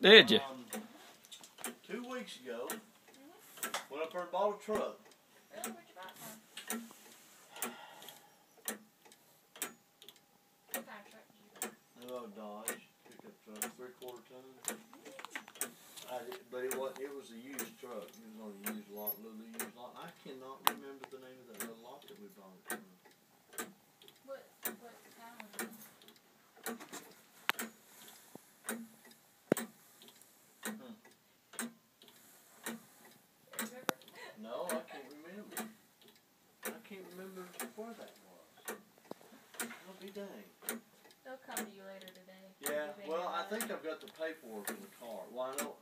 Did you? Um, two weeks ago, went up there and bought a truck. Really? Dodge pickup truck, three quarter ton. I but it was it was a used truck. It was on a used lot, little used lot. I cannot remember the name of that little lot that we bought. remember what that was. I'll be dang. They'll come to you later today. Yeah, well, I think I've got the paperwork in the car. Well, I know